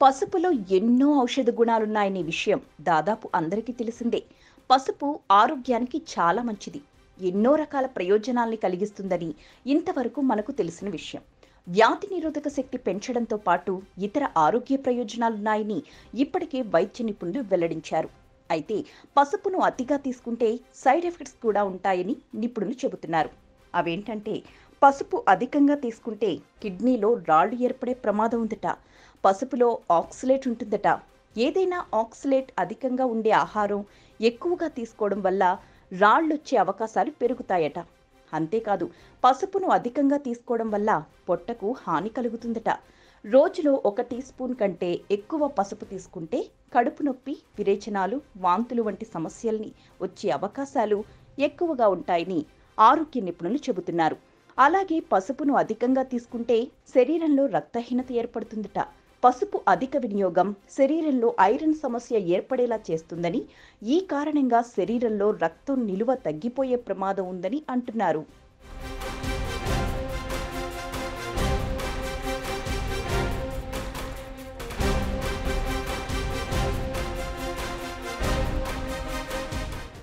పసుపులో ఎన్నో ఔషధ గుణాలున్నాయనే విషయం దాదాపు అందరికీ తెలిసిందే. పసుపు ఆరోగ్యానికి చాలా మంచిది. ఎన్నో రకాల ప్రయోజనాల్ని కలిగిస్తుందని ఇంతవరకు మనకు తెలిసిన విషయం. వ్యాధి నిరోధక శక్తి పెంచడంతో పాటు ఇతర ఆరోగ్య ప్రయోజనాలున్నాయని ఇప్పటికే వైద్య నిపుణులు వెల్లడించారు. అయితే పసుపును అతిగా తీసుకుంటే సైడ్ ఎఫెక్ట్స్ కూడా ఉంటాయని నిపుణులు చెబుతున్నారు. అవేంటంటే పసుపు అధికంగా తీసుకుంటే కిడ్నీలో రాళ్ళు ఏర్పడే ప్రమాదం ఉందట. పసుపులో ఆక్సిలేట్ ఉంటుందట. ఏదైనా ఆక్సిలేట్ అధికంగా ఉండే ఆహారం ఎక్కువగా తీసుకోవడం వల్ల రాళ్ళొచ్చే అవకాశాలు పెరుగుతాయట. అంతేకాదు పసుపును అధికంగా తీసుకోవడం వల్ల పొట్టకు హాని కలుగుతుందట. రోజులో ఒక టీ స్పూన్ కంటే ఎక్కువ పసుపు తీసుకుంటే కడుపు నొప్పి విరేచనాలు వాంతులు వంటి సమస్యల్ని వచ్చే అవకాశాలు ఎక్కువగా ఉంటాయని ఆరోగ్య నిపుణులు చెబుతున్నారు. అలాగే పసుపును అధికంగా తీసుకుంటే శరీరంలో రక్తహీనత ఏర్పడుతుందట. పసుపు అధిక వినియోగం శరీరంలో ఐరన్ సమస్య ఏర్పడేలా చేస్తుందని ఈ కారణంగా శరీరంలో రక్తం నిలువ తగ్గిపోయే ప్రమాదం ఉందని అంటున్నారు.